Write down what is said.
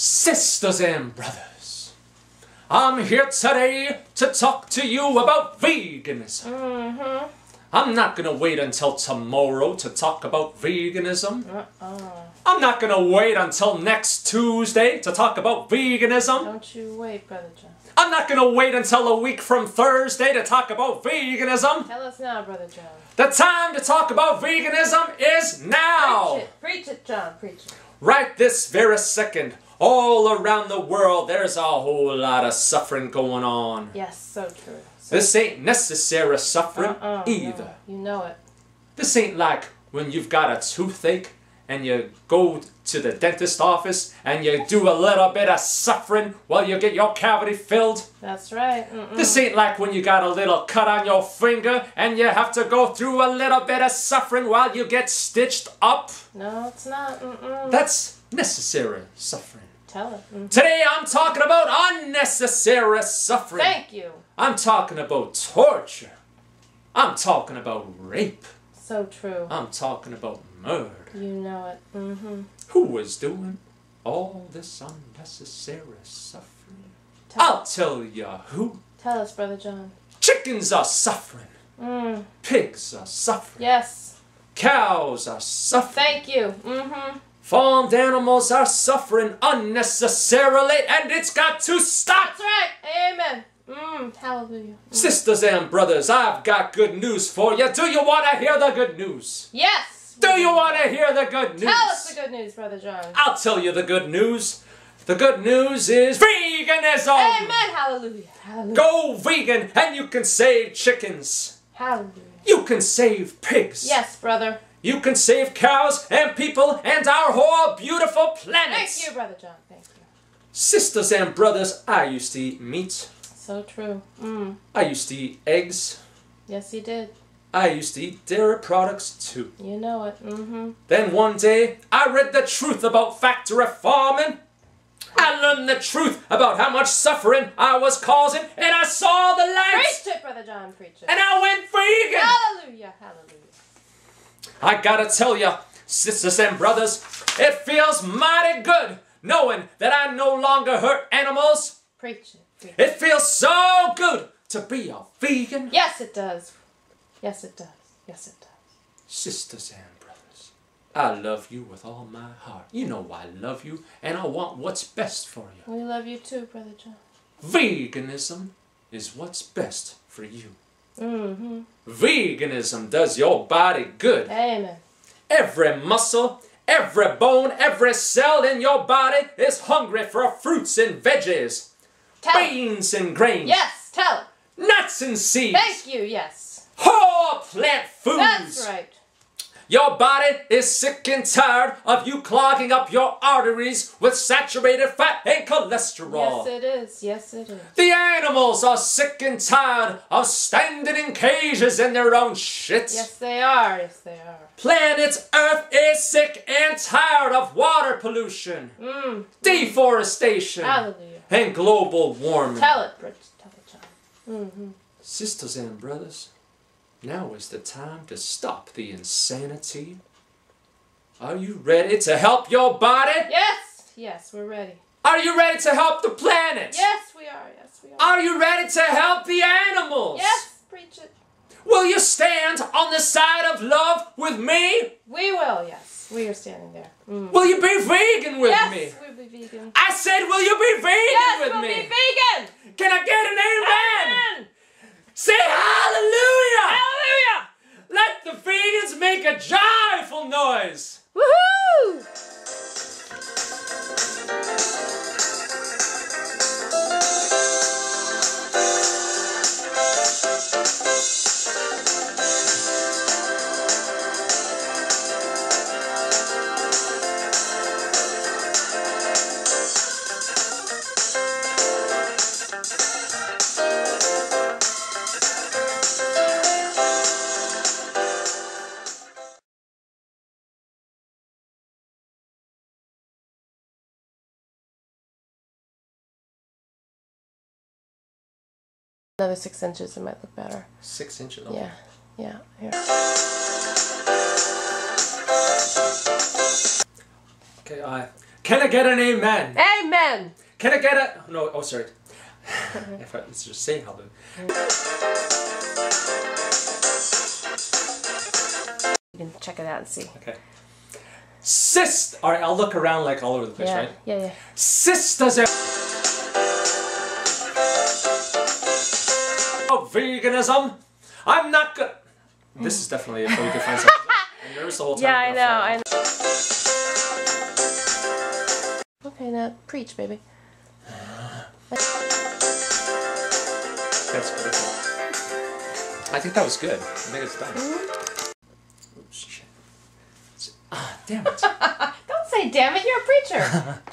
Sisters and brothers, I'm here today to talk to you about veganism. Mm-hmm. I'm not gonna wait until tomorrow to talk about veganism. Uh-uh. I'm not gonna wait until next Tuesday to talk about veganism. Don't you wait, Brother John. I'm not gonna wait until a week from Thursday to talk about veganism. Tell us now, Brother John. The time to talk about veganism is now. Preach it. Preach it, John. Preach it. Right this very second, all around the world, there's a whole lot of suffering going on. Yes, so true. So This ain't necessary suffering Uh-uh, either. no. You know it. This ain't like when you've got a toothache and you go to the dentist office and you do a little bit of suffering while you get your cavity filled. That's right. Mm-mm. This ain't like when you got a little cut on your finger and you have to go through a little bit of suffering while you get stitched up. No, it's not. Mm-mm. That's necessary suffering. Tell it. Mm. Today I'm talking about unnecessary suffering. Thank you. I'm talking about torture. I'm talking about rape. So true. I'm talking about murder. You know it. Mm-hmm. Who was doing all this unnecessary suffering? Tell, I'll tell you who. tell us, Brother John. Chickens are suffering. Mm. Pigs are suffering. Yes. Cows are suffering. Thank you. Mm-hmm. Farmed animals are suffering unnecessarily, and it's got to stop. That's right. Amen. Mm. Hallelujah. Mm. Sisters and brothers, I've got good news for you. Do you want to hear the good news? Yes. Do you want to hear the good news? Tell us the good news, Brother John. I'll tell you the good news. The good news is veganism. Amen. Hallelujah. Hallelujah. Go vegan and you can save chickens. Hallelujah. You can save pigs. Yes, brother. You can save cows and people and our whole beautiful planet. Thank you, Brother John. Thank you. Sisters and brothers, I used to eat meat. So true. Mm. I used to eat eggs. Yes, he did. I used to eat dairy products too. You know it. Mm-hmm. Then one day, I read the truth about factory farming. I learned the truth about how much suffering I was causing, and I saw the light. Preach it, Brother John. Preach it. and I went vegan. Hallelujah. Hallelujah. I gotta tell you, sisters and brothers, it feels mighty good knowing that I no longer hurt animals. Preach it. Preach it. It feels so good to be a vegan. Yes, it does. Yes, it does. Yes, it does. Sisters and brothers, I love you with all my heart. You know I love you, and I want what's best for you. We love you too, Brother John. Veganism is what's best for you. Mm-hmm. Veganism does your body good. Amen. Every muscle, every bone, every cell in your body is hungry for fruits and veggies, Tell it. beans and grains, Yes, tell it. nuts and seeds, Thank you. Yes. whole plant foods. That's right. Your body is sick and tired of you clogging up your arteries with saturated fat and cholesterol. Yes, it is. Yes, it is. The animals are sick and tired of standing in cages in their own shit. Yes, they are. Yes, they are. Planet Earth is sick and tired of water pollution, Mm. deforestation, Hallelujah. and global warming. Tell it, Bridget. Tell it, John. Mm-hmm. Sisters and brothers, now is the time to stop the insanity. Are you ready to help your body? Yes. Yes, we're ready. Are you ready to help the planet? Yes, we are. Yes, we are. Are you ready to help the animals? Yes, preach it. Will you stand on the side of love with me? We will. Yes, we are standing there. Mm. Will you be vegan with yes, me? Yes, we'll be vegan. I said, will you be vegan Yes, with we'll me? be vegan. Can I get an amen? Amen. Say hallelujah! Hallelujah. The vegans make a joyful noise. Woohoo! Another six inches, it might look better. Six inches. Yeah, yeah. Here. Okay, I Can I get an amen? Amen. Can I get a no? Oh, sorry. if I, let's just say hallelujah. You can check it out and see. Okay. Sis. All right, I'll look around like all over the place, Yeah, right? yeah, yeah. Sisters. Veganism. I'm not good. This is definitely if we could find something. I'm nervous the whole time. Yeah, I know. I know. Okay, now preach, baby. That's cool. I think that was good. I think it's done. Mm-hmm. Oops, shit. Ah, damn it. Don't say, damn it, you're a preacher.